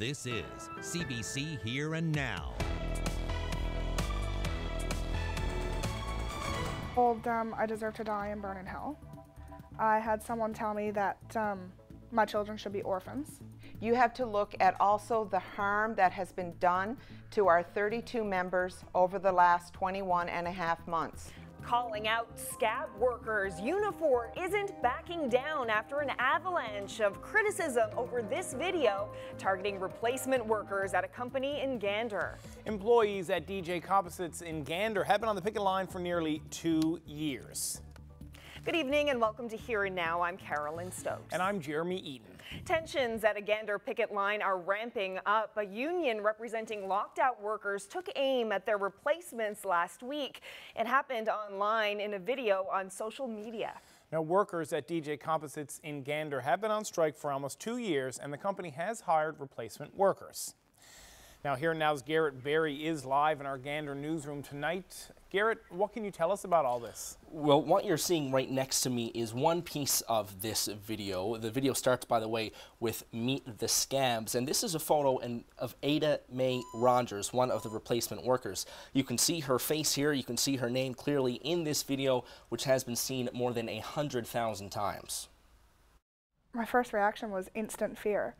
This is CBC Here and Now. Told um, I deserve to die and burn in hell. I had someone tell me that um, my children should be orphans. You have to look at also the harm that has been done to our 32 members over the last 21 and a half months. Calling out scab workers, Unifor isn't backing down after an avalanche of criticism over this video targeting replacement workers at a company in Gander. Employees at DJ Composites in Gander have been on the picket line for nearly two years. Good evening and welcome to Here and Now. I'm Carolyn Stokes. And I'm Jeremy Eaton. Tensions at a Gander picket line are ramping up. A union representing locked out workers took aim at their replacements last week. It happened online in a video on social media. Now, workers at DJ Composites in Gander have been on strike for almost two years, and the company has hired replacement workers. Now, here now's Garrett Berry is live in our Gander newsroom tonight. Garrett, what can you tell us about all this? Well, what you're seeing right next to me is one piece of this video. The video starts, by the way, with Meet the Scabs, and this is a photo of Ada Mae Rogers, one of the replacement workers. You can see her face here, you can see her name clearly in this video, which has been seen more than a 100,000 times. My first reaction was instant fear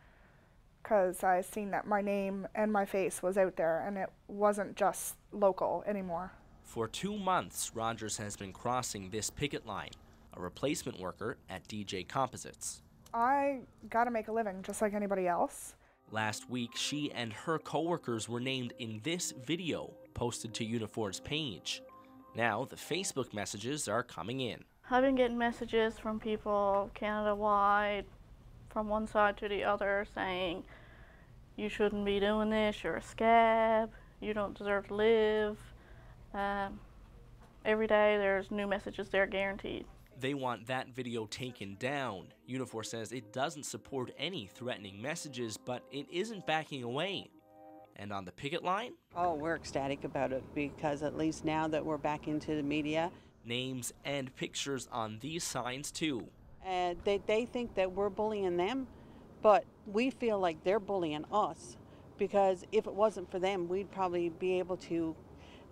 because I seen that my name and my face was out there and it wasn't just local anymore. For two months, Rogers has been crossing this picket line, a replacement worker at DJ Composites. I gotta make a living just like anybody else. Last week, she and her coworkers were named in this video posted to Unifor's page. Now, the Facebook messages are coming in. I've been getting messages from people Canada wide, from one side to the other saying, you shouldn't be doing this, you're a scab, you don't deserve to live. Um, every day there's new messages there guaranteed. They want that video taken down. Unifor says it doesn't support any threatening messages, but it isn't backing away. And on the picket line? Oh, we're ecstatic about it because at least now that we're back into the media. Names and pictures on these signs too. And they, they think that we're bullying them, but we feel like they're bullying us because if it wasn't for them, we'd probably be able to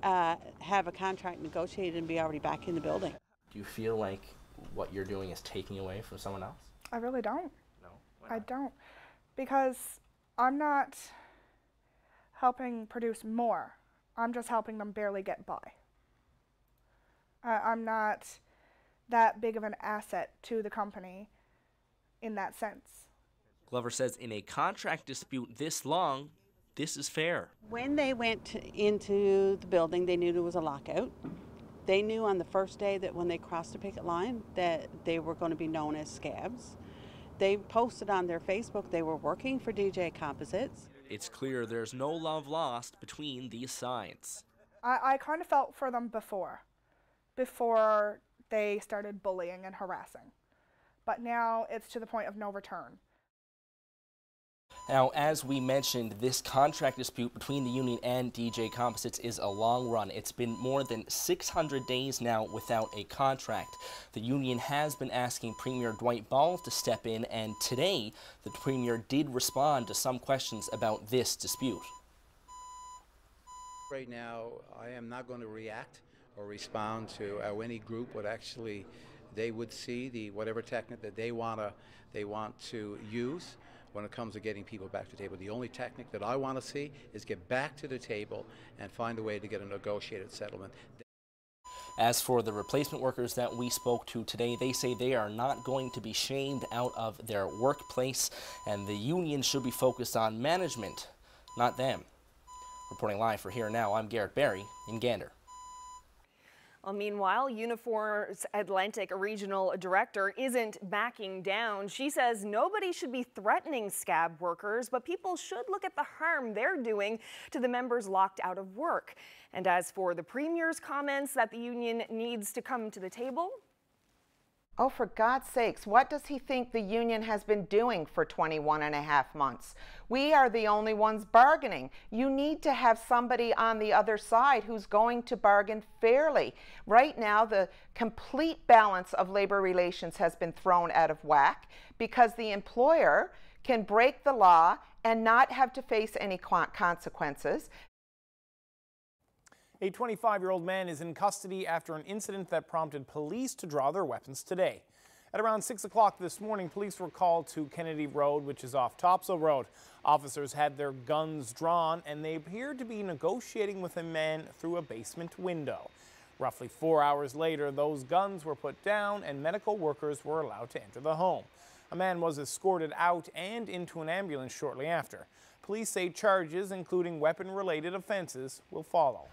uh, have a contract negotiated and be already back in the building. Do you feel like what you're doing is taking away from someone else? I really don't. No. I don't. Because I'm not helping produce more. I'm just helping them barely get by. Uh, I'm not that big of an asset to the company in that sense. Glover says in a contract dispute this long, this is fair. When they went into the building, they knew there was a lockout. They knew on the first day that when they crossed the picket line that they were going to be known as scabs. They posted on their Facebook they were working for DJ Composites. It's clear there's no love lost between these sides. I, I kind of felt for them before, before they started bullying and harassing. But now it's to the point of no return. Now, as we mentioned, this contract dispute between the union and DJ Composites is a long run. It's been more than 600 days now without a contract. The union has been asking Premier Dwight Ball to step in, and today the Premier did respond to some questions about this dispute. Right now, I am not going to react or respond to how any group would actually, they would see the whatever technique that they wanna, they want to use when it comes to getting people back to the table. The only technique that I want to see is get back to the table and find a way to get a negotiated settlement. As for the replacement workers that we spoke to today, they say they are not going to be shamed out of their workplace, and the union should be focused on management, not them. Reporting live for Here Now, I'm Garrett Berry in Gander. Well, meanwhile, Unifor's Atlantic Regional Director isn't backing down. She says nobody should be threatening scab workers, but people should look at the harm they're doing to the members locked out of work. And as for the Premier's comments that the union needs to come to the table, Oh, for God's sakes, what does he think the union has been doing for 21 and a half months? We are the only ones bargaining. You need to have somebody on the other side who's going to bargain fairly. Right now, the complete balance of labor relations has been thrown out of whack because the employer can break the law and not have to face any consequences. A 25 year old man is in custody after an incident that prompted police to draw their weapons today. At around 6 o'clock this morning, police were called to Kennedy Road, which is off Topsail Road. Officers had their guns drawn and they appeared to be negotiating with a man through a basement window. Roughly four hours later, those guns were put down and medical workers were allowed to enter the home. A man was escorted out and into an ambulance shortly after. Police say charges, including weapon related offenses, will follow.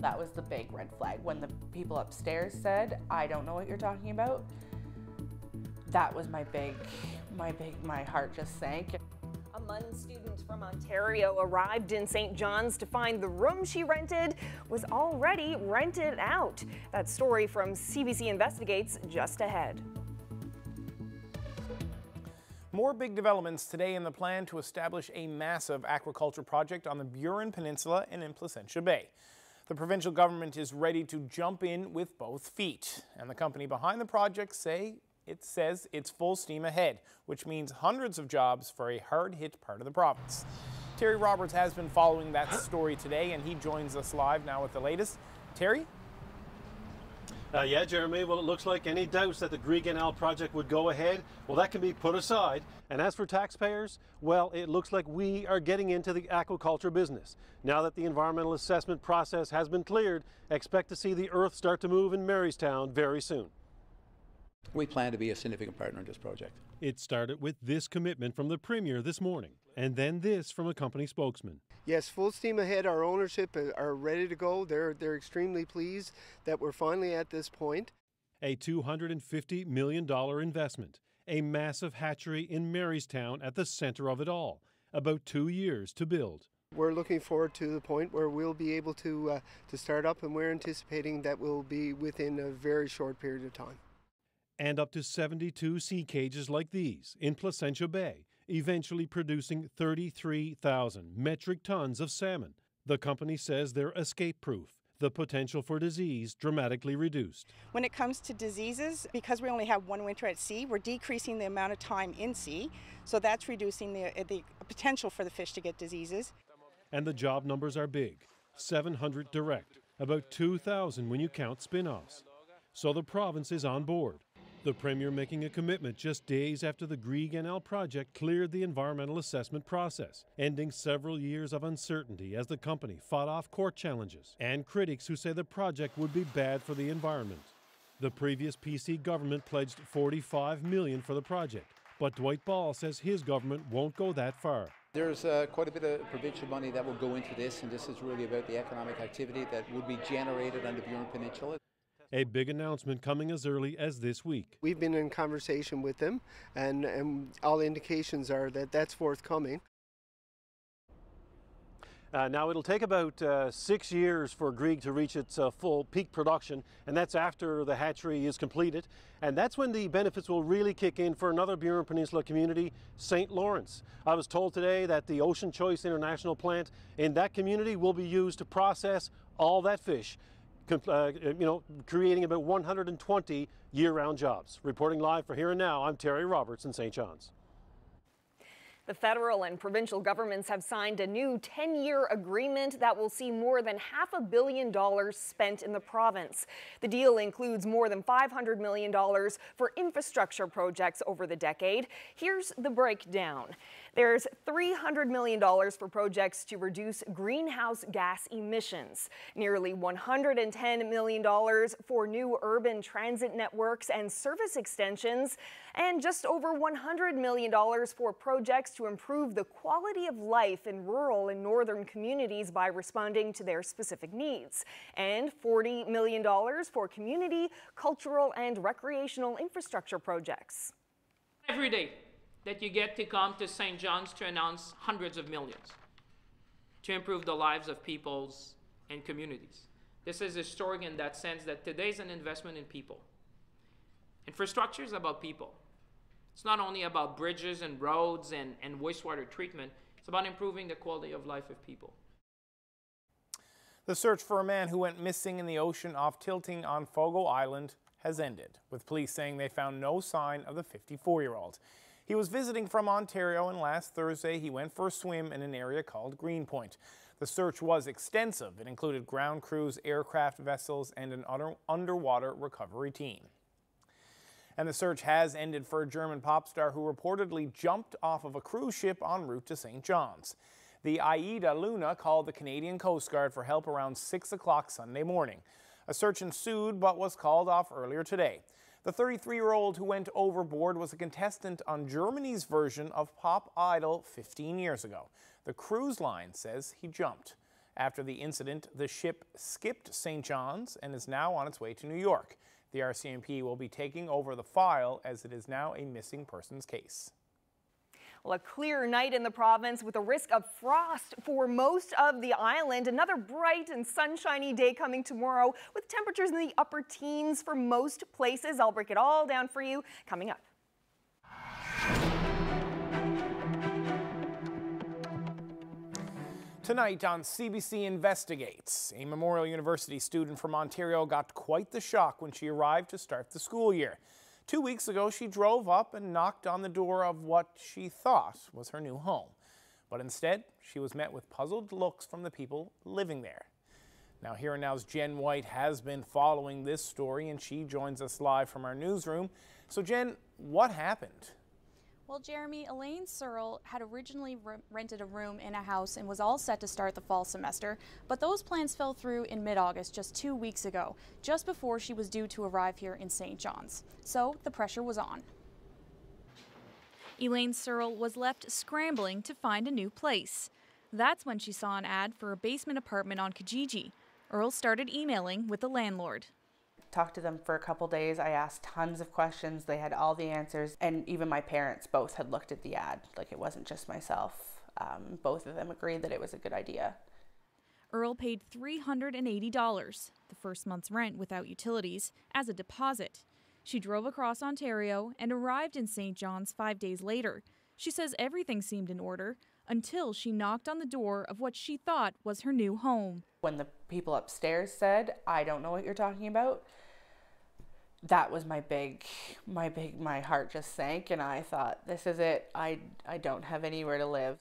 That was the big red flag. When the people upstairs said, I don't know what you're talking about, that was my big, my big, my heart just sank. A MUN student from Ontario arrived in St. John's to find the room she rented was already rented out. That story from CBC Investigates just ahead. More big developments today in the plan to establish a massive aquaculture project on the Burin Peninsula and in Placentia Bay. The provincial government is ready to jump in with both feet, and the company behind the project say it says it's full steam ahead, which means hundreds of jobs for a hard-hit part of the province. Terry Roberts has been following that story today, and he joins us live now with the latest. Terry? Uh, yeah, Jeremy. Well, it looks like any doubts that the Grieg-NL project would go ahead, well, that can be put aside. And as for taxpayers, well, it looks like we are getting into the aquaculture business. Now that the environmental assessment process has been cleared, expect to see the earth start to move in Marystown very soon. We plan to be a significant partner in this project. It started with this commitment from the Premier this morning, and then this from a company spokesman. Yes, full steam ahead. Our ownership are ready to go. They're, they're extremely pleased that we're finally at this point. A $250 million investment, a massive hatchery in Marystown at the center of it all, about two years to build. We're looking forward to the point where we'll be able to, uh, to start up, and we're anticipating that will be within a very short period of time. And up to 72 sea cages like these in Placentia Bay eventually producing 33,000 metric tons of salmon. The company says they're escape proof the potential for disease dramatically reduced. When it comes to diseases, because we only have one winter at sea, we're decreasing the amount of time in sea, so that's reducing the, uh, the potential for the fish to get diseases. And the job numbers are big 700 direct, about 2,000 when you count spin offs. So the province is on board. The Premier making a commitment just days after the Grieg-NL project cleared the environmental assessment process, ending several years of uncertainty as the company fought off court challenges and critics who say the project would be bad for the environment. The previous PC government pledged 45 million for the project, but Dwight Ball says his government won't go that far. There's uh, quite a bit of provincial money that will go into this, and this is really about the economic activity that would be generated on the Burin Peninsula. A big announcement coming as early as this week. We've been in conversation with them, and, and all indications are that that's forthcoming. Uh, now, it'll take about uh, six years for Grieg to reach its uh, full peak production, and that's after the hatchery is completed. And that's when the benefits will really kick in for another Burin Peninsula community, St. Lawrence. I was told today that the Ocean Choice International plant in that community will be used to process all that fish uh, you know, creating about 120 year-round jobs. Reporting live for Here and Now, I'm Terry Roberts in St. John's. The federal and provincial governments have signed a new 10 year agreement that will see more than half a billion dollars spent in the province. The deal includes more than $500 million for infrastructure projects over the decade. Here's the breakdown. There's $300 million for projects to reduce greenhouse gas emissions, nearly $110 million for new urban transit networks and service extensions, and just over $100 million for projects to improve the quality of life in rural and northern communities by responding to their specific needs, and $40 million for community, cultural, and recreational infrastructure projects. Every day, that you get to come to St. John's to announce hundreds of millions to improve the lives of peoples and communities. This is historic in that sense that today is an investment in people. Infrastructure is about people. It's not only about bridges and roads and, and wastewater treatment, it's about improving the quality of life of people. The search for a man who went missing in the ocean off Tilting on Fogo Island has ended, with police saying they found no sign of the 54 year old. He was visiting from Ontario, and last Thursday he went for a swim in an area called Greenpoint. The search was extensive. It included ground crews, aircraft vessels, and an under underwater recovery team. And the search has ended for a German pop star who reportedly jumped off of a cruise ship en route to St. John's. The Aida Luna called the Canadian Coast Guard for help around 6 o'clock Sunday morning. A search ensued but was called off earlier today. The 33 year old who went overboard was a contestant on Germany's version of Pop Idol 15 years ago. The cruise line says he jumped. After the incident, the ship skipped St. John's and is now on its way to New York. The RCMP will be taking over the file as it is now a missing persons case. Well, a clear night in the province with a risk of frost for most of the island. Another bright and sunshiny day coming tomorrow with temperatures in the upper teens for most places. I'll break it all down for you coming up. Tonight on CBC Investigates, a Memorial University student from Ontario got quite the shock when she arrived to start the school year. Two weeks ago, she drove up and knocked on the door of what she thought was her new home. But instead, she was met with puzzled looks from the people living there. Now, Here and Now's Jen White has been following this story, and she joins us live from our newsroom. So, Jen, what happened? Well, Jeremy, Elaine Searle had originally re rented a room in a house and was all set to start the fall semester, but those plans fell through in mid-August, just two weeks ago, just before she was due to arrive here in St. John's. So the pressure was on. Elaine Searle was left scrambling to find a new place. That's when she saw an ad for a basement apartment on Kijiji. Searle started emailing with the landlord talked to them for a couple days. I asked tons of questions. They had all the answers. And even my parents both had looked at the ad. Like it wasn't just myself. Um, both of them agreed that it was a good idea. Searle paid $380, the first month's rent without utilities, as a deposit. She drove across Ontario and arrived in St. John's five days later. She says everything seemed in order until she knocked on the door of what she thought was her new home. When the people upstairs said, I don't know what you're talking about, that was my big my big my heart just sank and I thought this is it I I don't have anywhere to live.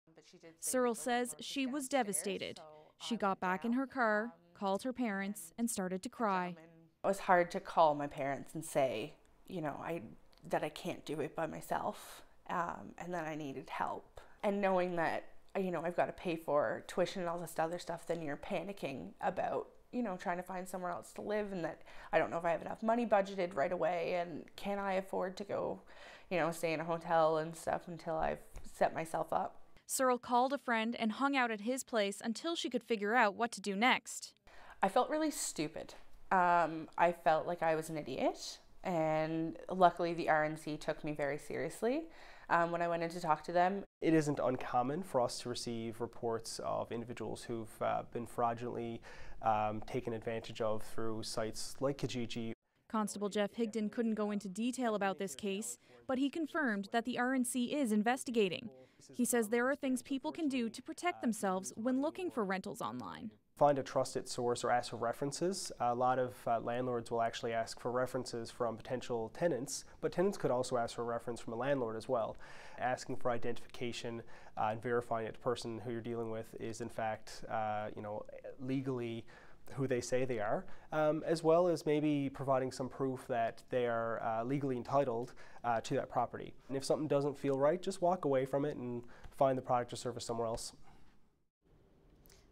Searle says she was devastated. She got back in her car, called her parents and started to cry. It was hard to call my parents and say, you know, I that I can't do it by myself um, and that I needed help. And knowing that you know I've got to pay for tuition and all this other stuff, then you're panicking about you know, trying to find somewhere else to live and that I don't know if I have enough money budgeted right away and can I afford to go, you know, stay in a hotel and stuff until I've set myself up. Searle called a friend and hung out at his place until she could figure out what to do next. I felt really stupid. Um, I felt like I was an idiot, and luckily the RNC took me very seriously um, when I went in to talk to them. It isn't uncommon for us to receive reports of individuals who've uh, been fraudulently um, taken advantage of through sites like Kijiji. Constable Jeff Higdon couldn't go into detail about this case, but he confirmed that the RNC is investigating. He says there are things people can do to protect themselves when looking for rentals online find a trusted source or ask for references. A lot of uh, landlords will actually ask for references from potential tenants, but tenants could also ask for a reference from a landlord as well. Asking for identification uh, and verifying that the person who you're dealing with is in fact, uh, you know, legally who they say they are, um, as well as maybe providing some proof that they are uh, legally entitled uh, to that property. And if something doesn't feel right, just walk away from it and find the product or service somewhere else.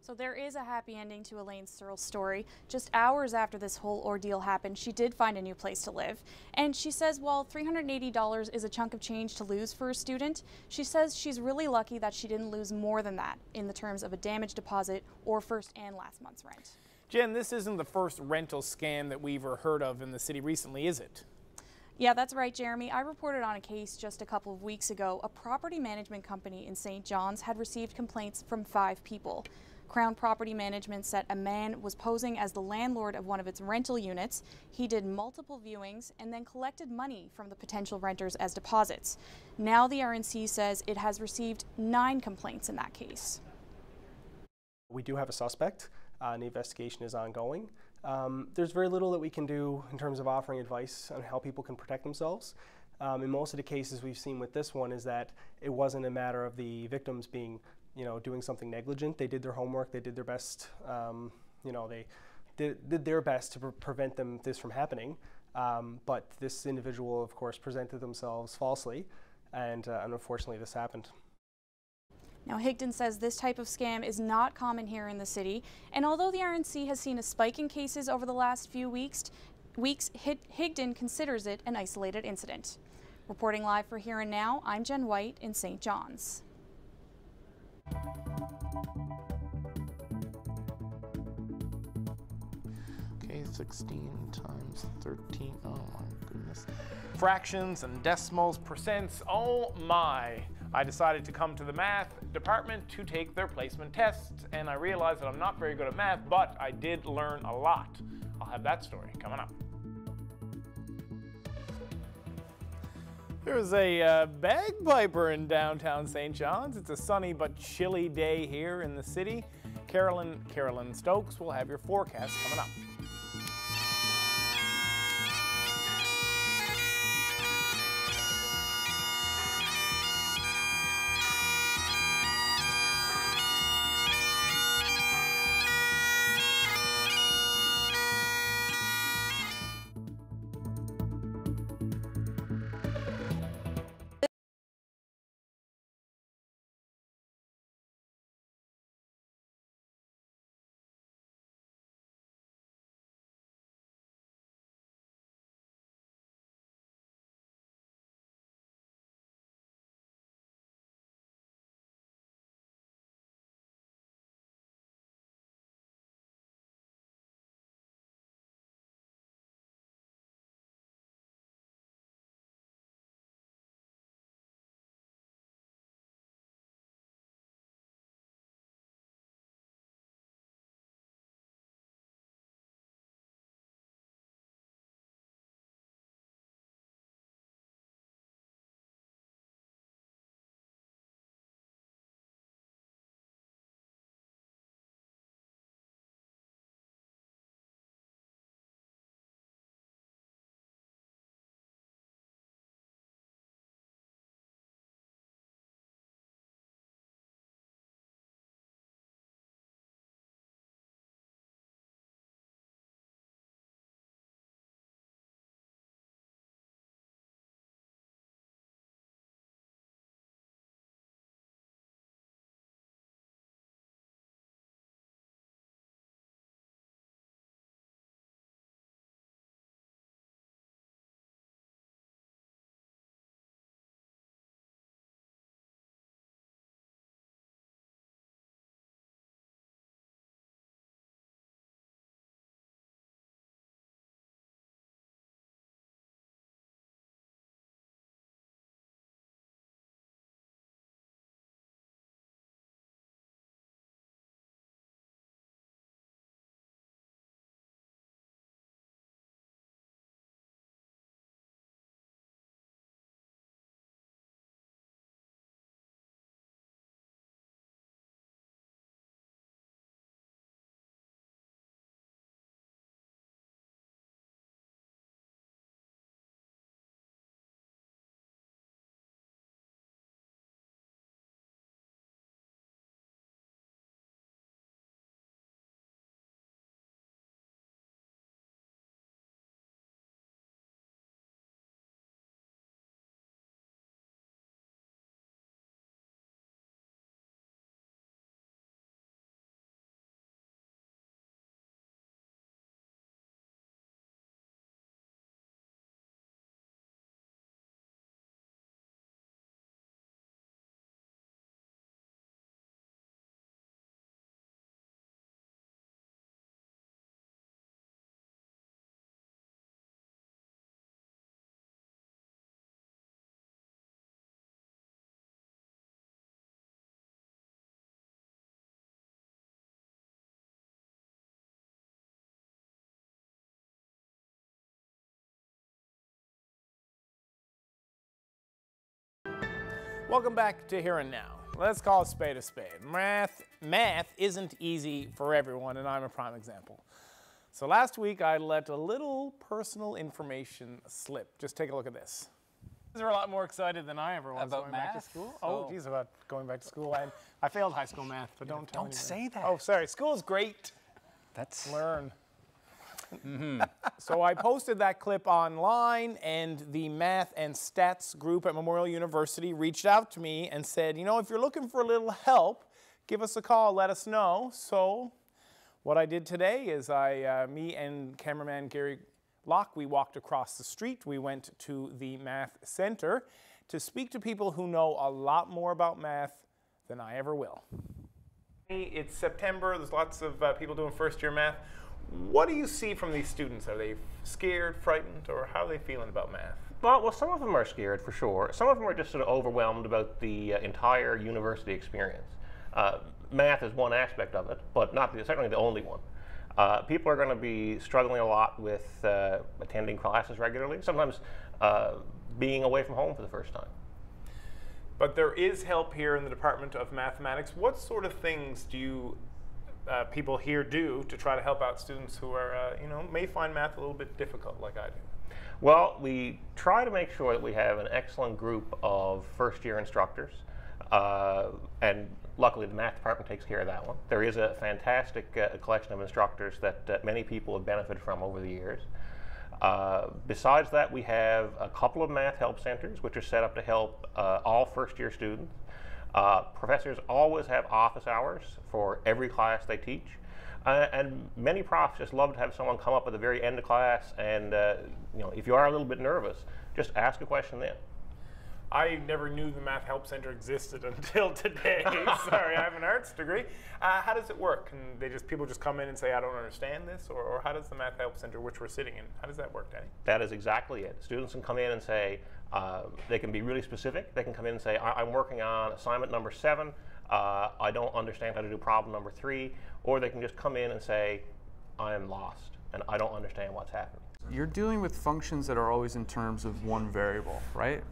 So there is a happy ending to Elaine Searle's story. Just hours after this whole ordeal happened, she did find a new place to live. And she says while $380 is a chunk of change to lose for a student, she says she's really lucky that she didn't lose more than that in the terms of a damage deposit or first and last month's rent. Jen, this isn't the first rental scam that we've ever heard of in the city recently, is it? Yeah, that's right, Jeremy. I reported on a case just a couple of weeks ago. A property management company in St. John's had received complaints from five people. Crown Property Management said a man was posing as the landlord of one of its rental units. He did multiple viewings and then collected money from the potential renters as deposits. Now the RNC says it has received nine complaints in that case. We do have a suspect. Uh, investigation is ongoing. Um, there's very little that we can do in terms of offering advice on how people can protect themselves. Um, in most of the cases we've seen with this one is that it wasn't a matter of the victims being, you know, doing something negligent. They did their homework. They did their best. Um, you know, they did, did, their best to pre prevent them this from happening. Um, but this individual, of course, presented themselves falsely, and, uh, and unfortunately, this happened. Now, Higdon says this type of scam is not common here in the city, and although the RNC has seen a spike in cases over the last few weeks, weeks Higdon considers it an isolated incident. Reporting live for Here and Now, I'm Jen White in St. John's. Okay, 16 times 13. Oh my goodness. Fractions and decimals, percents, oh my. I decided to come to the math department to take their placement tests, and I realized that I'm not very good at math, but I did learn a lot. I'll have that story coming up. There's a uh, bagpiper in downtown St. John's. It's a sunny but chilly day here in the city. Carolyn, Carolyn Stokes will have your forecast coming up. Welcome back to Here and Now. Let's call a spade a spade. Math, math isn't easy for everyone, and I'm a prime example. So last week I let a little personal information slip. Just take a look at this. These are a lot more excited than I ever was About going back to school. Oh, Oh. geez, about going back to school. And I failed high school math, but don't tell Don't anybody. say that. Oh, sorry. School's great. That's learn. so I posted that clip online, and the math and stats group at Memorial University reached out to me and said, you know, if you're looking for a little help, give us a call, let us know. So what I did today is I, uh, me and cameraman Gary Locke, we walked across the street. We went to the math center to speak to people who know a lot more about math than I ever will. It's September. There's lots of uh, people doing first year math. What do you see from these students? Are they scared, frightened, or how are they feeling about math? Well, well, some of them are scared for sure. Some of them are just sort of overwhelmed about the uh, entire university experience. Uh, math is one aspect of it, but not the, certainly the only one. Uh, people are going to be struggling a lot with uh, attending classes regularly, sometimes uh, being away from home for the first time. But there is help here in the Department of Mathematics. What sort of things do you uh, people here do to try to help out students who are, uh, you know, may find math a little bit difficult, like I do? Well, we try to make sure that we have an excellent group of first year instructors, uh, and luckily the math department takes care of that one. There is a fantastic uh, collection of instructors that uh, many people have benefited from over the years. Uh, besides that, we have a couple of math help centers which are set up to help uh, all first year students. Uh, professors always have office hours for every class they teach. Uh, and many profs just love to have someone come up at the very end of class and, uh, you know, if you are a little bit nervous, just ask a question then. I never knew the Math Help Center existed until today. Sorry, I have an arts degree. Uh, how does it work? Can they just people just come in and say, "I don't understand this," or, or how does the Math Help Center, which we're sitting in, how does that work, Danny? That is exactly it. Students can come in and say, uh, they can be really specific. They can come in and say, I- am working on assignment number seven. Uh, I don't understand how to do problem number three. Or they can just come in and say, I am lost and I don't understand what's happening. You're dealing with functions that are always in terms of one variable, right?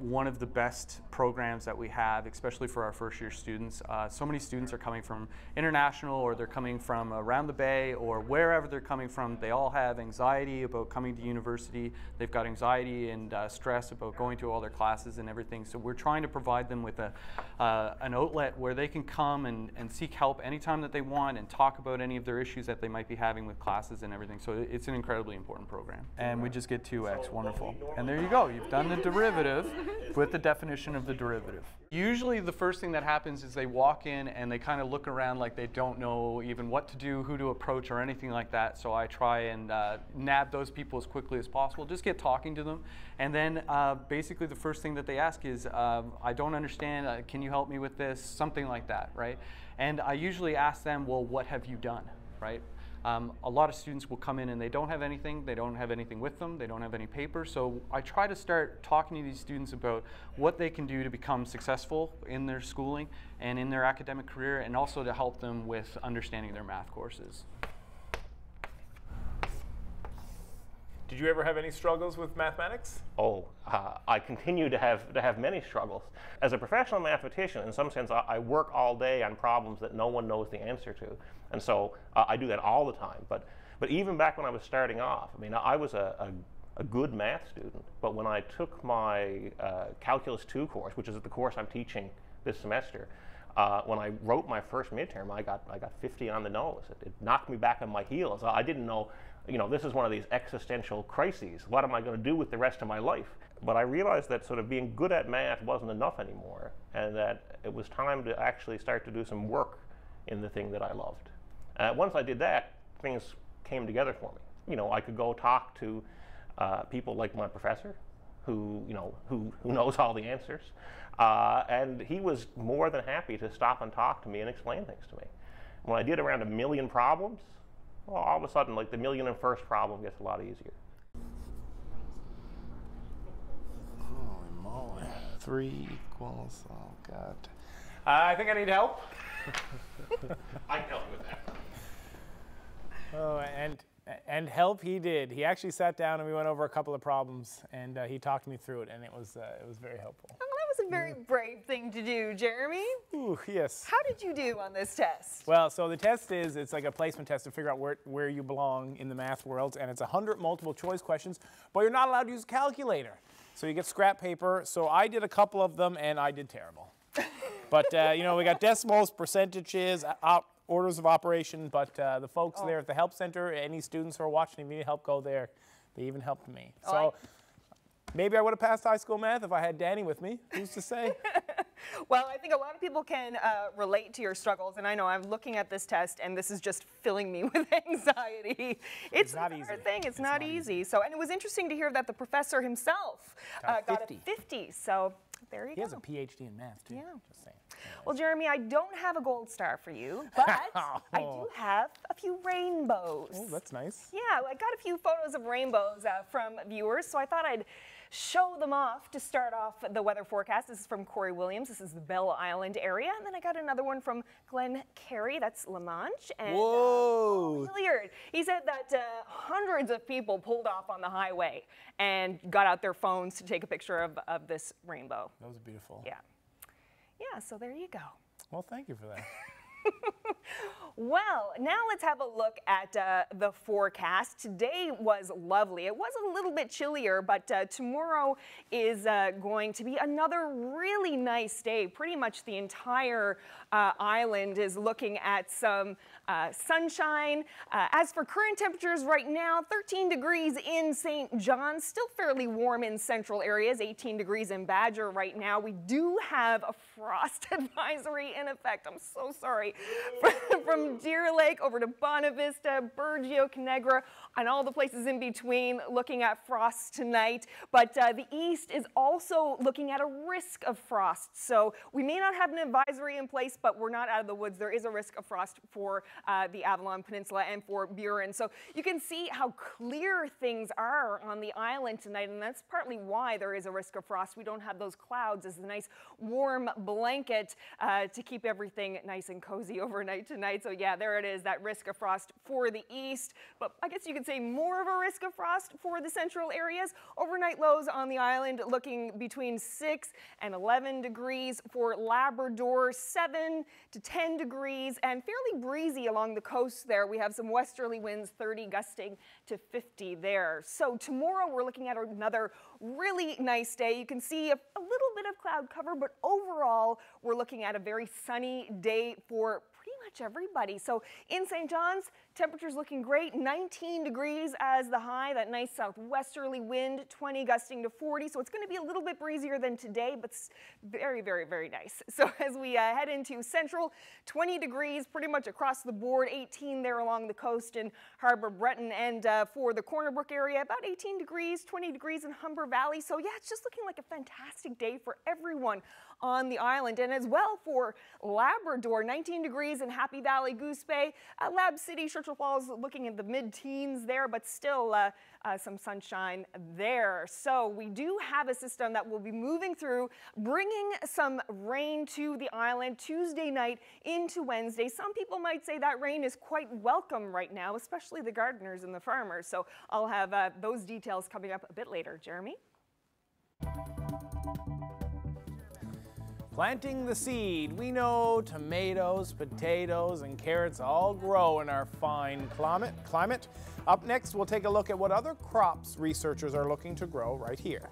One of the best programs that we have, especially for our first year students, uh, so many students are coming from international or they're coming from around the Bay or wherever they're coming from. They all have anxiety about coming to university. They've got anxiety and uh, stress about going to all their classes and everything. So we're trying to provide them with a, uh, an outlet where they can come and, and seek help anytime that they want and talk about any of their issues that they might be having with classes and everything. So it's an incredibly important program. And we just get 2x, wonderful. And there you go, you've done the derivative with the definition of the derivative. Usually the first thing that happens is they walk in and they kind of look around like they don't know even what to do, who to approach or anything like that. So I try and uh, nab those people as quickly as possible, just get talking to them. And then uh, basically the first thing that they ask is, uh, I don't understand, uh, can you help me with this? Something like that, right? And I usually ask them, well, what have you done, right? Um, a lot of students will come in and they don't have anything, they don't have anything with them, they don't have any paper. So I try to start talking to these students about what they can do to become successful in their schooling and in their academic career, and also to help them with understanding their math courses. Did you ever have any struggles with mathematics? Oh, uh, I continue to have to have many struggles. As a professional mathematician, in some sense, I, I work all day on problems that no one knows the answer to, and so uh, I do that all the time. But but even back when I was starting off, I mean, I was a, a, a good math student, but when I took my uh, Calculus 2 course, which is the course I'm teaching this semester, uh, when I wrote my first midterm, I got I got 50 on the nose. It, it knocked me back on my heels. I didn't know you know, this is one of these existential crises. What am I going to do with the rest of my life? But I realized that sort of being good at math wasn't enough anymore, and that it was time to actually start to do some work in the thing that I loved. Uh, once I did that, things came together for me. You know, I could go talk to uh, people like my professor, who you know, who who knows all the answers, uh, and he was more than happy to stop and talk to me and explain things to me. When I did around a million problems, well, all of a sudden, like the million and first problem gets a lot easier. Holy moly. Three equals, oh God. Uh, I think I need help. I can help you with that. Oh, and and help he did. He actually sat down and we went over a couple of problems, and uh, he talked me through it, and it was uh, it was very helpful. That was a very brave thing to do, Jeremy. Ooh, yes. How did you do on this test? Well, so the test is it's like a placement test to figure out where, where you belong in the math world, and it's 100 multiple choice questions, but you're not allowed to use a calculator. So you get scrap paper. So I did a couple of them, and I did terrible. but, uh, you know, we got decimals, percentages, op- orders of operation, but uh, the folks Oh. there at the Help Center, any students who are watching, if you need help, go there. They even helped me. Oh, so maybe I would have passed high school math if I had Danny with me. Who's to say? Well, I think a lot of people can uh, relate to your struggles, and I know I'm looking at this test, and this is just filling me with anxiety. It's, not a easy. thing. It's, not, easy. So, and it was interesting to hear that the professor himself uh, Got got 50. a 50. So there you he go. He has a PhD in math, too. Yeah. Just saying. Well, Jeremy, I don't have a gold star for you, but I do have a few rainbows. Oh, that's nice. Yeah, I got a few photos of rainbows uh, from viewers, so I thought I'd show them off to start off the weather forecast. This is from Corey Williams. This is the Bell Island area. And then I got another one from Glenn Carey. That's La Manche. And, uh, Whoa. Hilliard. He said that uh, hundreds of people pulled off on the highway and got out their phones to take a picture of, of this rainbow. That was beautiful. Yeah. Yeah, so there you go. Well, thank you for that. Well, now let's have a look at uh, the forecast. Today was lovely. It was a little bit chillier, but uh, tomorrow is uh, going to be another really nice day. Pretty much the entire uh, island is looking at some uh, sunshine. Uh, as for current temperatures right now, 13 degrees in St. John's, still fairly warm in central areas, 18 degrees in Badger right now. We do have a frost advisory in effect. I'm so sorry. From Deer Lake over to Bonavista, Burgeo, Connaigre, and all the places in between looking at frost tonight. But uh, the east is also looking at a risk of frost. So we may not have an advisory in place, but we're not out of the woods. There is a risk of frost for uh, the Avalon Peninsula and for Burin. So you can see how clear things are on the island tonight, and that's partly why there is a risk of frost. We don't have those clouds as a nice warm blanket uh, to keep everything nice and cozy overnight tonight. So yeah, there it is, that risk of frost for the east. But I guess you could say more of a risk of frost for the central areas. Overnight lows on the island looking between 6 and 11 degrees for Labrador, 7 to 10 degrees, and fairly breezy along the coast there. We have some westerly winds, 30 gusting to 50 there. So tomorrow we're looking at another really nice day. You can see a, a little bit of cloud cover, but overall we're looking at a very sunny day for much everybody. So in St. John's, temperatures looking great, 19 degrees as the high, that nice southwesterly wind, 20 gusting to 40. So it's going to be a little bit breezier than today, but very, very, very nice. So as we uh, head into central, 20 degrees pretty much across the board, 18 there along the coast in Harbor Breton. And uh, for the Corner Brook area, about 18 degrees, 20 degrees in Humber Valley. So yeah, it's just looking like a fantastic day for everyone on the island. And as well for Labrador, 19 degrees in Happy Valley, Goose Bay, uh, Lab City, Churchill Falls looking at the mid-teens there, but still uh, uh, some sunshine there. So we do have a system that will be moving through, bringing some rain to the island Tuesday night into Wednesday. Some people might say that rain is quite welcome right now, especially the gardeners and the farmers. So I'll have uh, those details coming up a bit later. Jeremy? Planting the seed. We know tomatoes, potatoes, and carrots all grow in our fine climate. climate. Up next, we'll take a look at what other crops researchers are looking to grow right here.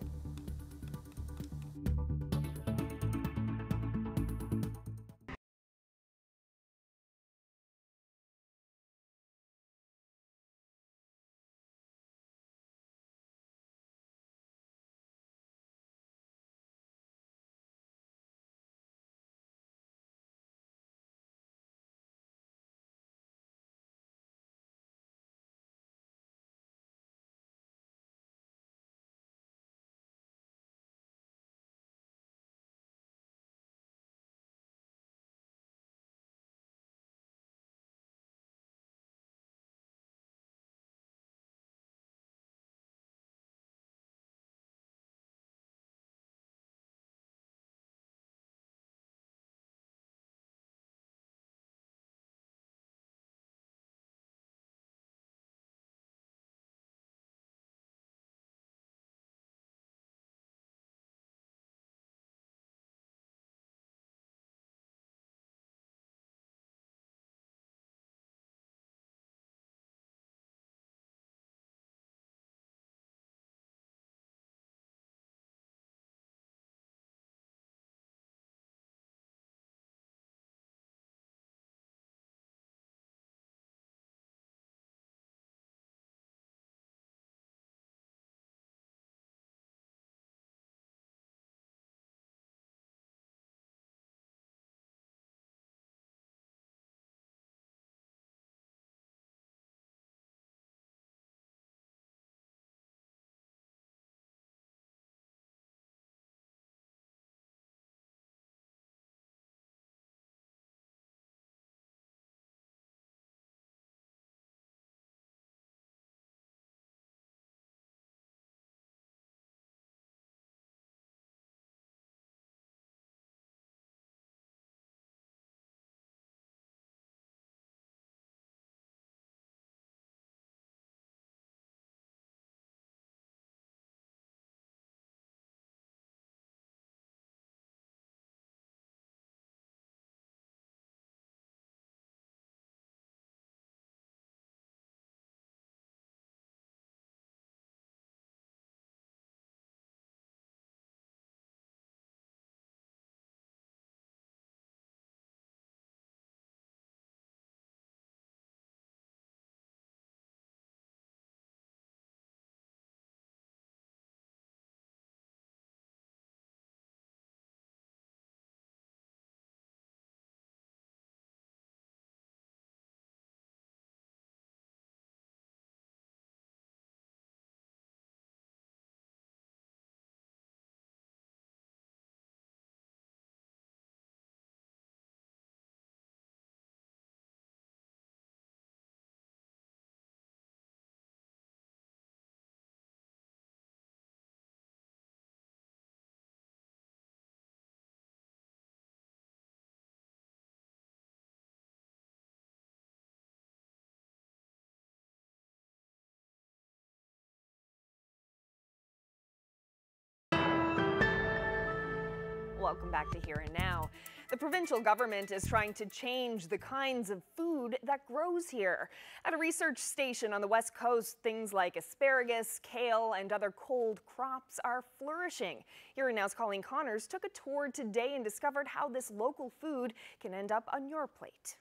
Welcome back to Here and Now. The provincial government is trying to change the kinds of food that grows here. At a research station on the west coast, things like asparagus, kale, and other cold crops are flourishing. Here and Now's Colleen Connors took a tour today and discovered how this local food can end up on your plate.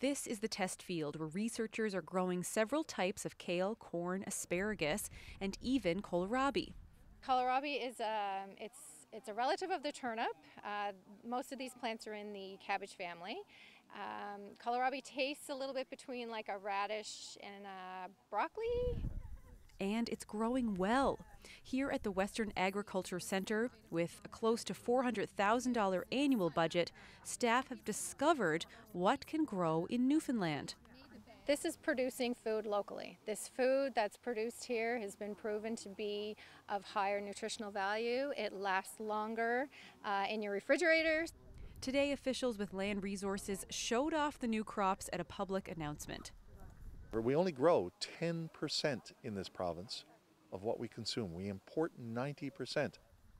This is the test field where researchers are growing several types of kale, corn, asparagus, and even kohlrabi. Kohlrabi is um, it's it's a relative of the turnip. Uh, most of these plants are in the cabbage family. Um, kohlrabi tastes a little bit between like a radish and a broccoli. And it's growing well. Here at the Western Agriculture Center, with a close to $400,000 annual budget, staff have discovered what can grow in Newfoundland. This is producing food locally. This food that's produced here has been proven to be of higher nutritional value. It lasts longer uh, in your refrigerators. Today, officials with Land Resources showed off the new crops at a public announcement. We only grow 10% in this province of what we consume. We import 90%.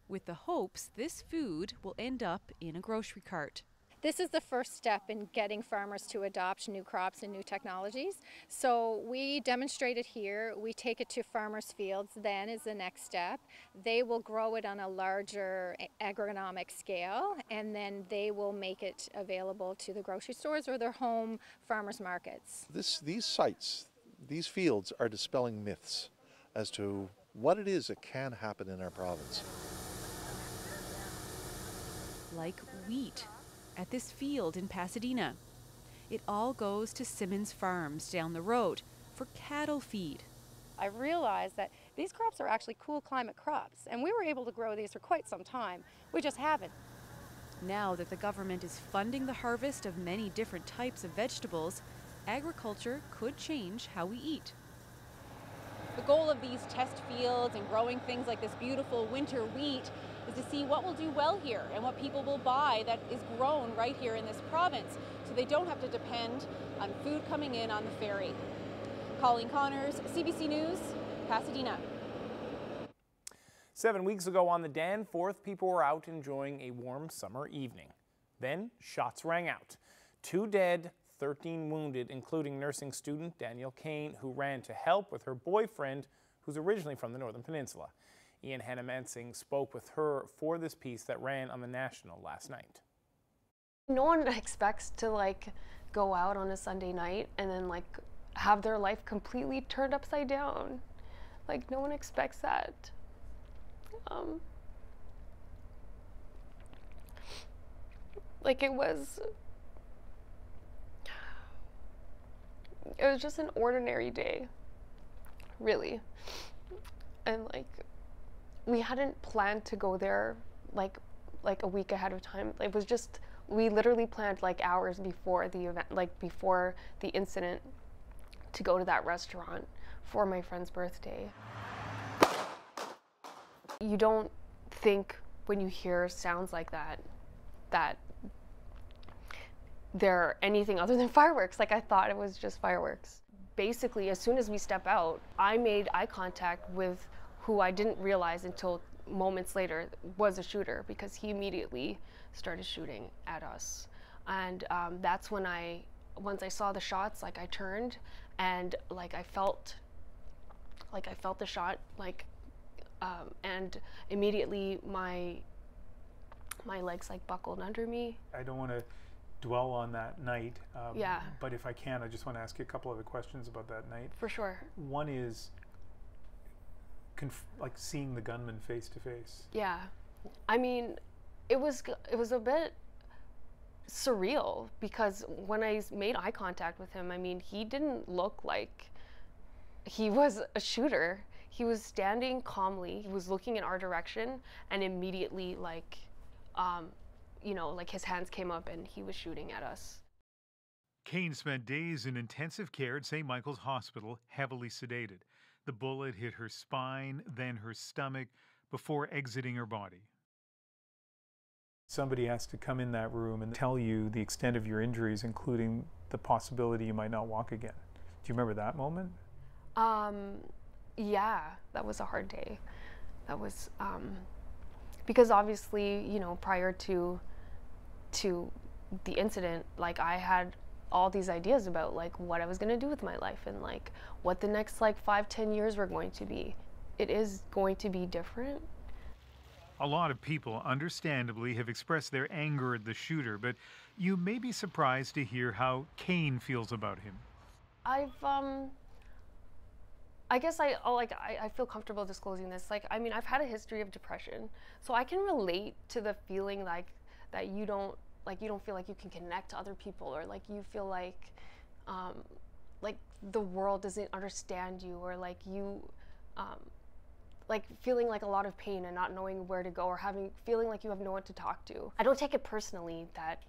With the hopes this food will end up in a grocery cart. This is the first step in getting farmers to adopt new crops and new technologies. So we demonstrate it here, we take it to farmers' fields, then is the next step. They will grow it on a larger agronomic scale, and then they will make it available to the grocery stores or their home farmers markets. This, these sites, these fields are dispelling myths as to what it is that can happen in our province. Like wheat at this field in Pasadena. It all goes to Simmons Farms down the road for cattle feed. I realized that these crops are actually cool climate crops, and we were able to grow these for quite some time. We just haven't. Now that the government is funding the harvest of many different types of vegetables, agriculture could change how we eat. The goal of these test fields and growing things like this beautiful winter wheat is to see what will do well here and what people will buy that is grown right here in this province so they don't have to depend on food coming in on the ferry. Colleen Connors, CBC News, Pasadena. Seven weeks ago on the Danforth, people were out enjoying a warm summer evening. Then shots rang out. Two dead, 13 wounded, including nursing student Danielle Kane, who ran to help with her boyfriend, who's originally from the Northern Peninsula. Ian Hanomansing spoke with her for this piece that ran on the National last night. No one expects to like go out on a Sunday night and then like have their life completely turned upside down. Like no one expects that. Um, like it was it was just an ordinary day really and like we hadn't planned to go there like like a week ahead of time. It was just we literally planned like hours before the event, like before the incident, to go to that restaurant for my friend's birthday. You don't think when you hear sounds like that that they're anything other than fireworks. Like I thought it was just fireworks. Basically, as soon as we step out, I made eye contact with who I didn't realize until moments later was a shooter because he immediately started shooting at us. And um, that's when I, once I saw the shots, like I turned and like I felt, like I felt the shot, like, um, and immediately my, my legs like buckled under me. I don't want to dwell on that night. Um, yeah. But if I can, I just want to ask you a couple other questions about that night. For sure. One is, like seeing the gunman face to face. Yeah, I mean, it was it was a bit surreal because when I made eye contact with him, I mean, he didn't look like he was a shooter. He was standing calmly. He was looking in our direction, and immediately, like, um, you know, like his hands came up and he was shooting at us. Kane spent days in intensive care at St. Michael's Hospital, heavily sedated. The bullet hit her spine, then her stomach, before exiting her body. Somebody has to come in that room and tell you the extent of your injuries, including the possibility you might not walk again. Do you remember that moment? Um, yeah, that was a hard day. That was um, because obviously, you know, prior to to the incident, like I had all these ideas about like what I was going to do with my life and like what the next like five, ten years were going to be. It is going to be different. A lot of people, understandably, have expressed their anger at the shooter, but you may be surprised to hear how Kane feels about him. I've um I guess I oh, like I, I feel comfortable disclosing this. Like I mean I've had a history of depression. So I can relate to the feeling like that you don't like you don't feel like you can connect to other people or like you feel like um like the world doesn't understand you or like you um like feeling like a lot of pain and not knowing where to go or having feeling like you have no one to talk to. I don't take it personally that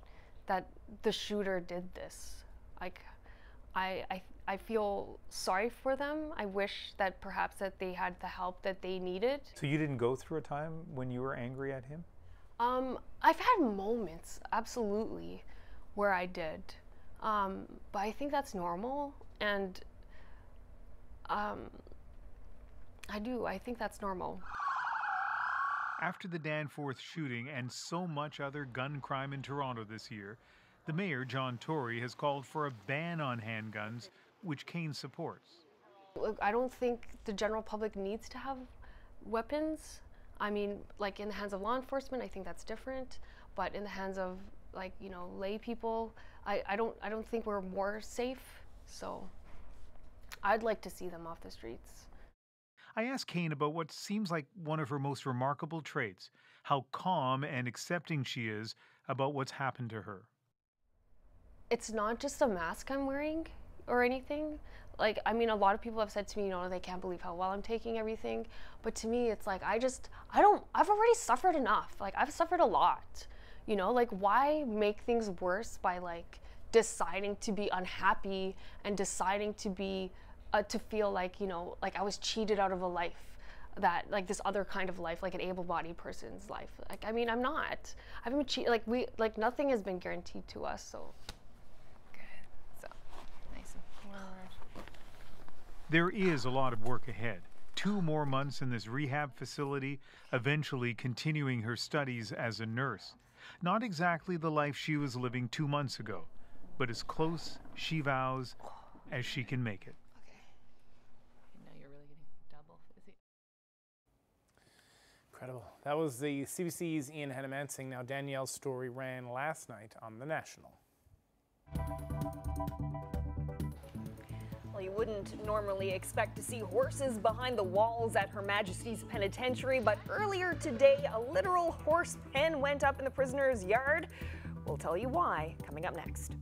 that the shooter did this. Like I, I I feel sorry for them. I wish that perhaps that they had the help that they needed. So you didn't go through a time when you were angry at him? Um, I've had moments, absolutely, where I did, um, but I think that's normal, and um, I do. I think that's normal. After the Danforth shooting and so much other gun crime in Toronto this year, the mayor, John Tory, has called for a ban on handguns, which Kane supports. Look, I don't think the general public needs to have weapons. I mean, like in the hands of law enforcement, I think that's different. But in the hands of like you know lay people, I, I don't I don't think we're more safe. So I'd like to see them off the streets. I asked Kane about what seems like one of her most remarkable traits how calm and accepting she is about what's happened to her. It's not just a mask I'm wearing or anything. Like, I mean, a lot of people have said to me, you know, they can't believe how well I'm taking everything. But to me, it's like, I just, I don't, I've already suffered enough. Like, I've suffered a lot. You know, like, why make things worse by, like, deciding to be unhappy and deciding to be uh, to feel like you know like i was cheated out of a life that like this other kind of life like an able-bodied person's life like i mean i'm not i've been cheated like we like nothing has been guaranteed to us so So nice and forward. There is a lot of work ahead. Two more months in this rehab facility, eventually continuing her studies as a nurse. Not exactly the life she was living two months ago, but as close, she vows, as she can make it. Now you're really getting double fizzy. Incredible. That was the CBC's Ian Hanomansing. Now, Danielle's story ran last night on The National. You wouldn't normally expect to see horses behind the walls at Her Majesty's Penitentiary, but earlier today, a literal horse pen went up in the prisoner's yard. We'll tell you why coming up next.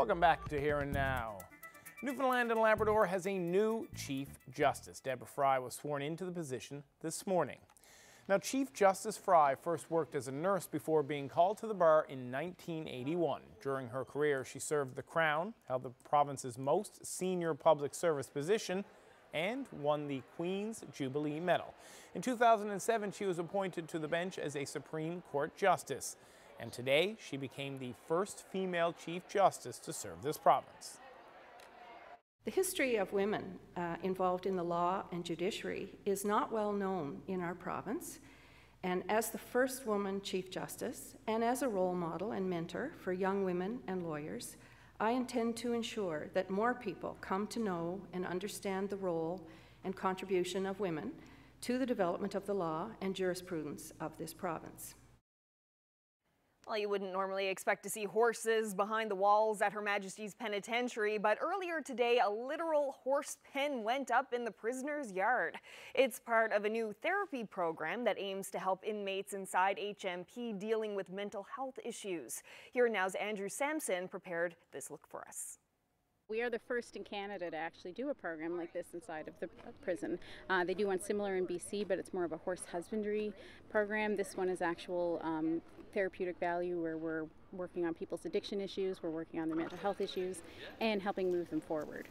Welcome back to Here and Now. Newfoundland and Labrador has a new Chief Justice. Deborah Fry was sworn into the position this morning. Now, Chief Justice Fry first worked as a nurse before being called to the bar in 1981. During her career, she served the Crown, held the province's most senior public service position, and won the Queen's Jubilee Medal. In 2007, she was appointed to the bench as a Supreme Court Justice. And today, she became the first female Chief Justice to serve this province. The history of women uh, involved in the law and judiciary is not well known in our province. And as the first woman Chief Justice, and as a role model and mentor for young women and lawyers, I intend to ensure that more people come to know and understand the role and contribution of women to the development of the law and jurisprudence of this province. Well, you wouldn't normally expect to see horses behind the walls at Her Majesty's Penitentiary, but earlier today, a literal horse pen went up in the prisoner's yard. It's part of a new therapy program that aims to help inmates inside HMP dealing with mental health issues. Here now's Andrew Sampson prepared this look for us. We are the first in Canada to actually do a program like this inside of the prison. Uh, they do one similar in BC, but it's more of a horse husbandry program. This one is actual um, therapeutic value where we're working on people's addiction issues, we're working on their mental health issues, and helping move them forward.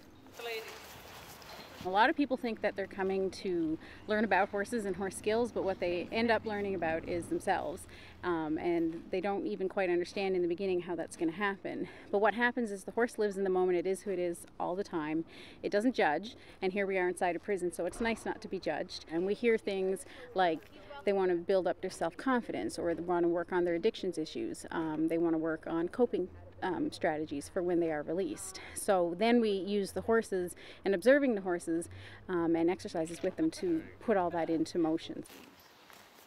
A lot of people think that they're coming to learn about horses and horse skills, but what they end up learning about is themselves. Um, and they don't even quite understand in the beginning how that's going to happen. But what happens is the horse lives in the moment, it is who it is all the time. It doesn't judge, and here we are inside a prison, so it's nice not to be judged. And we hear things like, they want to build up their self confidence or they want to work on their addictions issues. Um, they want to work on coping um, strategies for when they are released. So then we use the horses and observing the horses um, and exercises with them to put all that into motion.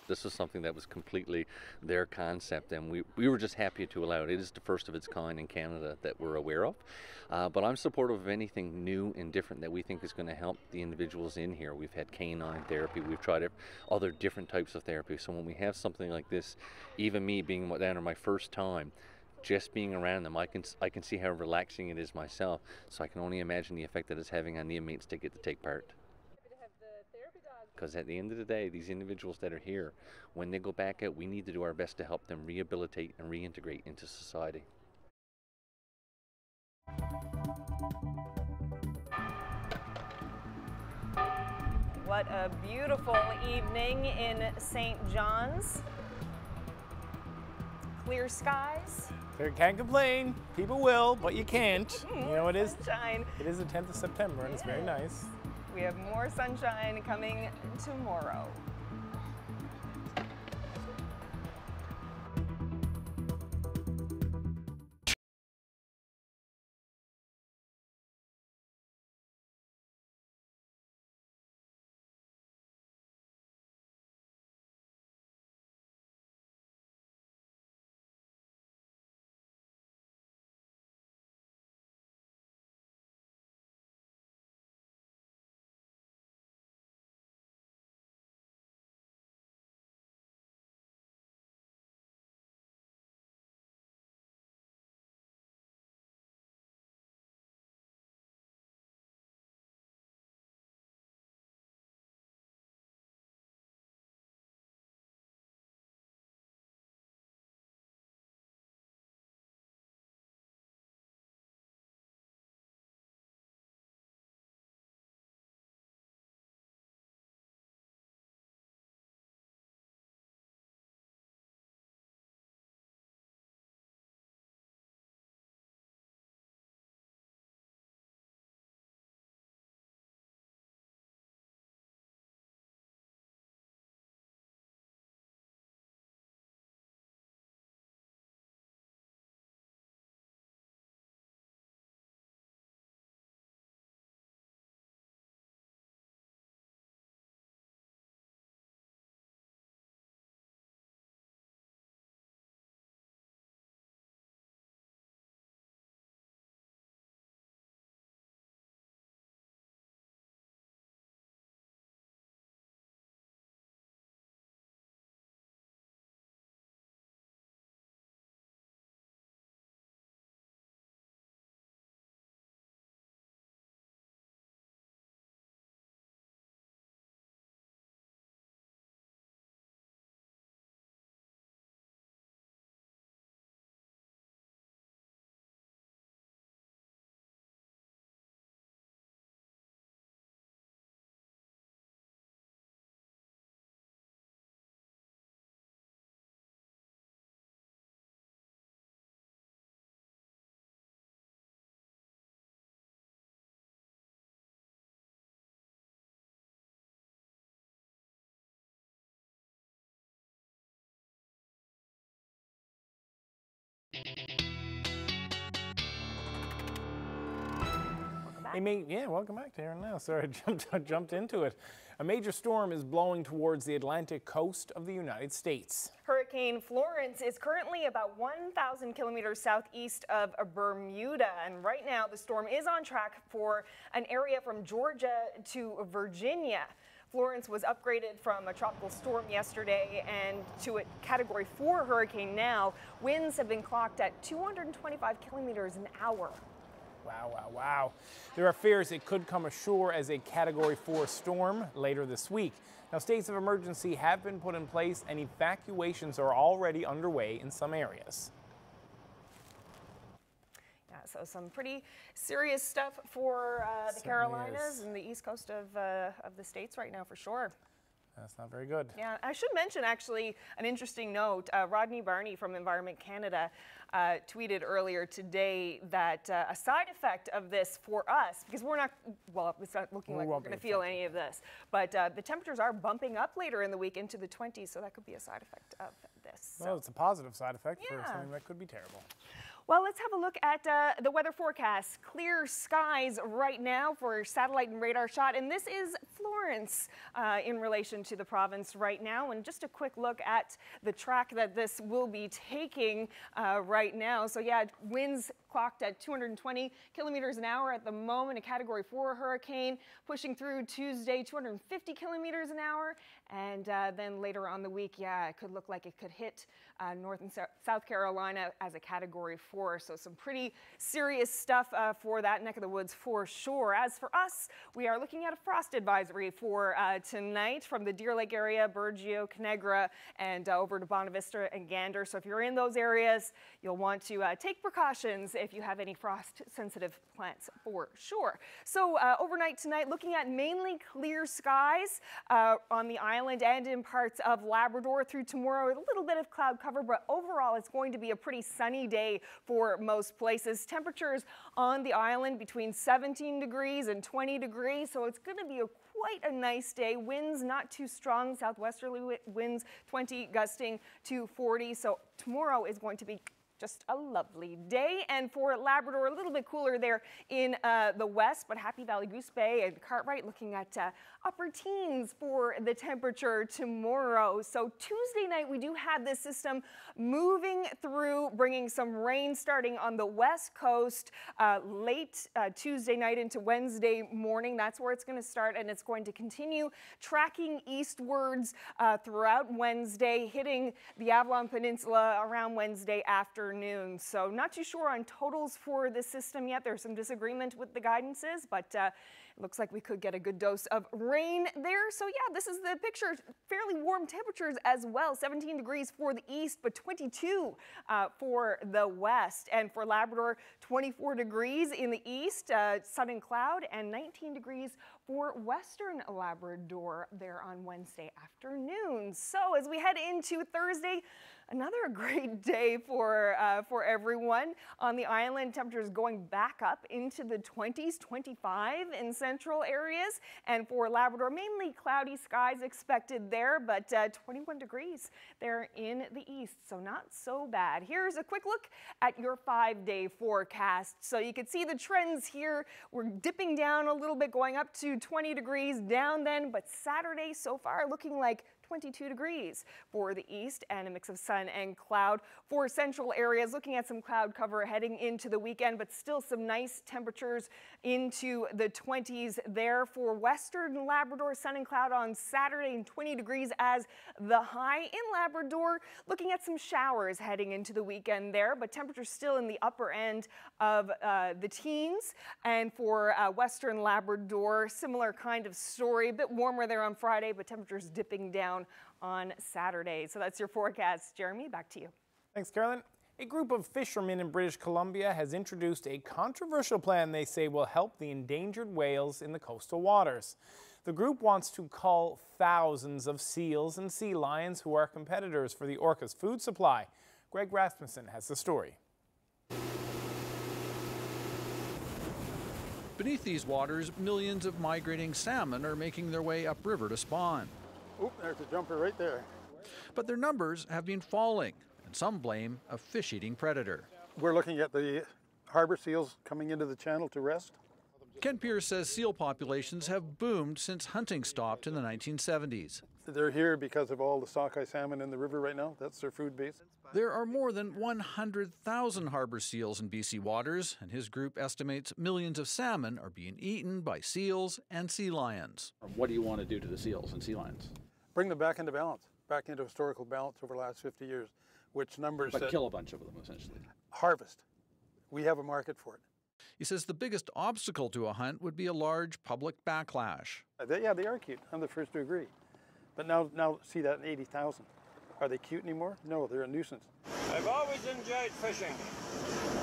This was something that was completely their concept, and we, we were just happy to allow it. It is the first of its kind in Canada that we're aware of. Uh, but I'm supportive of anything new and different that we think is going to help the individuals in here. We've had canine therapy, we've tried other different types of therapy. So when we have something like this, even me being down on my first time, just being around them, I can I can see how relaxing it is myself. So I can only imagine the effect that it's having on the inmates to get to take part. Because at the end of the day, these individuals that are here, when they go back out, we need to do our best to help them rehabilitate and reintegrate into society. What a beautiful evening in St. John's. Clear skies. Clear, can't complain. People will, but you can't. You know, it is sunshine. It is the 10th of September, and it's very nice. We have more sunshine coming tomorrow. A ma- yeah, welcome back to here and now. Sorry, I jumped, I jumped into it. A major storm is blowing towards the Atlantic coast of the United States. Hurricane Florence is currently about 1,000 kilometers southeast of Bermuda, and right now the storm is on track for an area from Georgia to Virginia. Florence was upgraded from a tropical storm yesterday and to a category 4 hurricane now. Winds have been clocked at 225 kilometers an hour. Wow, wow, wow. There are fears it could come ashore as a Category 4 storm later this week. Now, states of emergency have been put in place and evacuations are already underway in some areas. Yeah, so some pretty serious stuff for uh, the Certainly Carolinas is. and the east coast of, uh, of the states right now for sure. That's not very good. Yeah, I should mention actually an interesting note. Uh, Rodney Barney from Environment Canada uh, tweeted earlier today that uh, a side effect of this for us, because we're not, well, it's not looking We like we're going to feel any of this, but uh, the temperatures are bumping up later in the week into the 20s, so that could be a side effect of this. Well, it's a positive side effect for something that could be terrible. Well, let's have a look at uh, the weather forecast. Clear skies right now for satellite and radar shot, and this is Florence uh, in relation to the province right now. And just a quick look at the track that this will be taking uh, right now. So yeah, winds clocked at 220 kilometers an hour at the moment, a Category 4 hurricane pushing through Tuesday, 250 kilometers an hour. And uh, then later on the week, yeah, it could look like it could hit uh, North and Sou- South Carolina as a Category 4. So some pretty serious stuff uh, for that neck of the woods for sure. As for us, we are looking at a frost advisory for uh, tonight from the Deer Lake area, Burgeo, Connaigre, and uh, over to Bonavista and Gander. So if you're in those areas, you'll want to uh, take precautions if you have any frost sensitive plants for sure. So uh, overnight tonight, looking at mainly clear skies uh, on the island and in parts of Labrador through tomorrow. A little bit of cloud cover, but overall it's going to be a pretty sunny day for most places. Temperatures on the island between 17 degrees and 20 degrees, so it's going to be a quite a nice day. Winds not too strong, southwesterly winds 20 gusting to 40. So tomorrow is going to be just a lovely day. And for Labrador, a little bit cooler there in uh, the west, but Happy Valley Goose Bay and Cartwright looking at uh, upper teens for the temperature tomorrow. So Tuesday night, we do have this system moving through, bringing some rain starting on the west coast uh, late uh, Tuesday night into Wednesday morning. That's where it's going to start, and it's going to continue tracking eastwards uh, throughout Wednesday, hitting the Avalon Peninsula around Wednesday afternoon. So not too sure on totals for the system yet. There's some disagreement with the guidances, but uh, it looks like we could get a good dose of rain there. So yeah, this is the picture. Fairly warm temperatures as well. 17 degrees for the east, but 22 uh, for the west. And for Labrador, 24 degrees in the east, uh, sun and cloud, and 19 degrees for western Labrador there on Wednesday afternoon. So as we head into Thursday, Another great day for, uh, for everyone on the island. Temperatures going back up into the 20s, 25 in central areas. And for Labrador, mainly cloudy skies expected there, but uh, 21 degrees there in the east. So not so bad. Here's a quick look at your five day forecast. So you can see the trends here. We're dipping down a little bit, going up to 20 degrees down then, but Saturday so far looking like 22 degrees for the east and a mix of sun and cloud. For central areas, looking at some cloud cover heading into the weekend, but still some nice temperatures into the 20s there. For western Labrador, sun and cloud on Saturday and 20 degrees as the high in Labrador. Looking at some showers heading into the weekend there, but temperatures still in the upper end of uh, the teens. And for uh, western Labrador, similar kind of story. A bit warmer there on Friday, but temperatures dipping down on Saturday. So that's your forecast. Jeremy, back to you. Thanks, Carolyn. A group of fishermen in British Columbia has introduced a controversial plan they say will help the endangered whales in the coastal waters. The group wants to cull thousands of seals and sea lions who are competitors for the orca's food supply. Greg Rasmussen has the story. Beneath these waters, millions of migrating salmon are making their way upriver to spawn. Oop, there's a jumper right there. But their numbers have been falling, and and some blame a fish eating predator. We're looking at the harbor seals coming into the channel to rest. Ken Pierce says seal populations have boomed since hunting stopped in the 1970s. They're here because of all the sockeye salmon in the river right now. That's their food base. There are more than 100,000 harbor seals in BC waters, and his group estimates millions of salmon are being eaten by seals and sea lions. What do you want to do to the seals and sea lions? Bring them back into balance, back into historical balance over the last 50 years, which numbers. But kill a bunch of them, essentially. Harvest. We have a market for it. He says the biggest obstacle to a hunt would be a large public backlash. Uh, they, yeah, they are cute. I'm the first to agree. But now, now see that in 80,000. Are they cute anymore? No, they're a nuisance. I've always enjoyed fishing,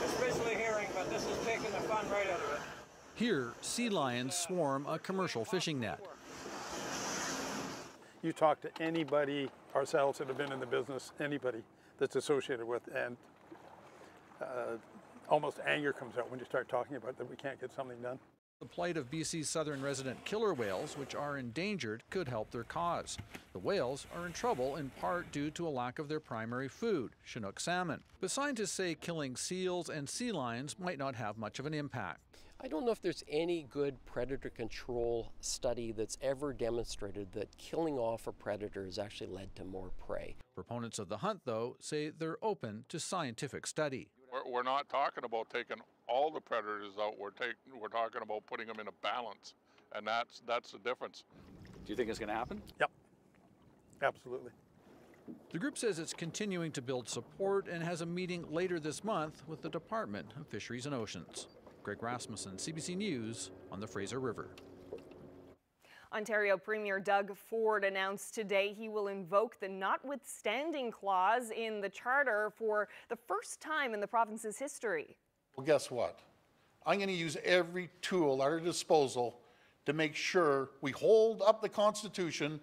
especially herring, but this is taking the fun right out of it. Here, sea lions swarm a commercial fishing net. You talk to anybody, ourselves that have been in the business, anybody that's associated with, and uh, almost anger comes out when you start talking about that we can't get something done. The plight of BC's southern resident killer whales, which are endangered, could help their cause. The whales are in trouble in part due to a lack of their primary food, Chinook salmon. But scientists say killing seals and sea lions might not have much of an impact. I don't know if there's any good predator control study that's ever demonstrated that killing off a predator has actually led to more prey. Proponents of the hunt, though, say they're open to scientific study. We're, we're not talking about taking all the predators out. We're take, we're talking about putting them in a balance, and that's that's the difference. Do you think it's going to happen? Yep, absolutely. The group says it's continuing to build support and has a meeting later this month with the Department of Fisheries and Oceans. Greg Rasmussen, CBC News on the Fraser River. Ontario Premier Doug Ford announced today he will invoke the notwithstanding clause in the charter for the first time in the province's history. Well, guess what? I'm going to use every tool at our disposal to make sure we hold up the Constitution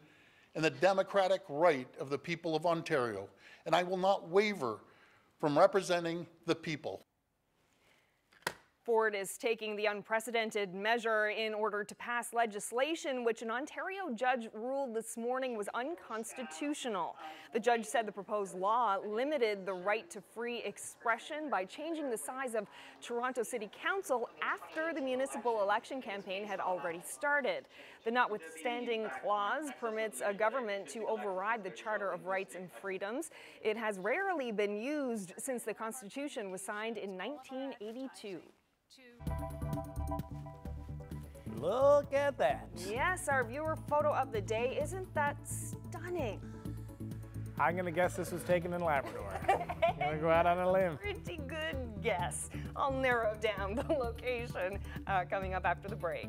and the democratic right of the people of Ontario. And I will not waver from representing the people. Ford is taking the unprecedented measure in order to pass legislation which an Ontario judge ruled this morning was unconstitutional. The judge said the proposed law limited the right to free expression by changing the size of Toronto City Council after the municipal election campaign had already started. The notwithstanding clause permits a government to override the Charter of Rights and Freedoms. It has rarely been used since the Constitution was signed in 1982. Look at that. Yes, our viewer photo of the day. Isn't that stunning? I'm going to guess this was taken in Labrador. I'm going to go out on a limb. Pretty good guess. I'll narrow down the location uh, coming up after the break.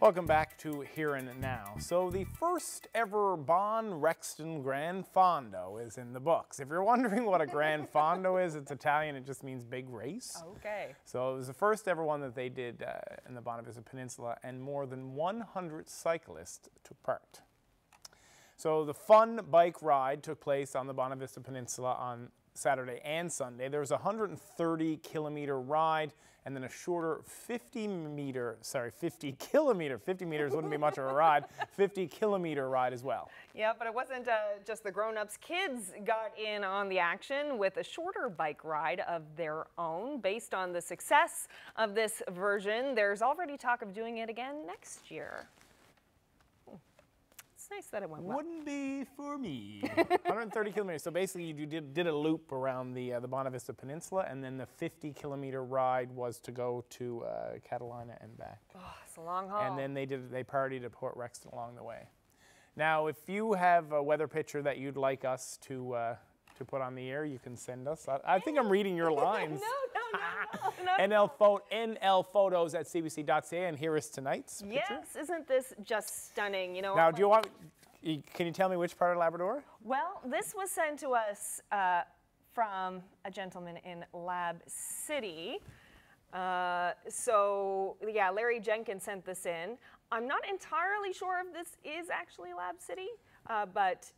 Welcome back to Here and Now. So the first ever Bon Rexton Gran Fondo is in the books. If you're wondering what a Gran Fondo is, it's Italian, it just means big race. Okay. So it was the first ever one that they did uh, in the Bonavista Peninsula, and more than 100 cyclists took part. So the fun bike ride took place on the Bonavista Peninsula on Saturday and Sunday. There was a 130 kilometer ride and then a shorter 50 meter, sorry, 50 kilometer, 50 meters wouldn't be much of a ride, 50 kilometer ride as well. Yeah, but it wasn't uh, just the grown-ups. Kids got in on the action with a shorter bike ride of their own. Based on the success of this version, there's already talk of doing it again next year. It's nice that it went well. Wouldn't be for me. 130 kilometers. So basically, you did, did a loop around the uh, the Bonavista Peninsula, and then the 50 kilometer ride was to go to uh, Catalina and back. Oh, it's a long haul. And then they did they partied at Port Rexton along the way. Now, if you have a weather picture that you'd like us to uh, to put on the air, you can send us. I, I think I'm reading your lines. no, no, no, no. NL, pho- NL photos at cbc.ca, and here is tonight's picture. Yes, isn't this just stunning? You know. Now, do you want? Can you tell me which part of Labrador? Well, this was sent to us uh, from a gentleman in Lab City. Uh, so, yeah, Larry Jenkins sent this in. I'm not entirely sure if this is actually Lab City, uh, but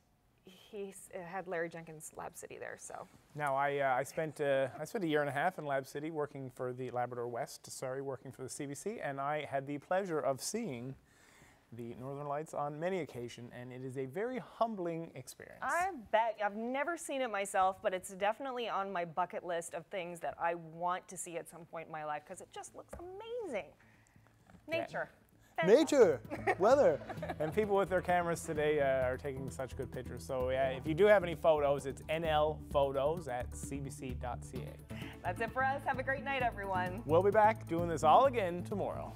he had Larry Jenkins Lab City there, so. Now, I, uh, I spent uh, I spent a year and a half in Lab City working for the Labrador West. Sorry, working for the CBC, and I had the pleasure of seeing the Northern Lights on many occasions, and it is a very humbling experience. I bet. I've never seen it myself, but it's definitely on my bucket list of things that I want to see at some point in my life because it just looks amazing. Nature. Nature, weather, and people with their cameras today uh, are taking such good pictures. So yeah, if you do have any photos, it's NL Photos at cbc.ca. That's it for us. Have a great night, everyone. We'll be back doing this all again tomorrow.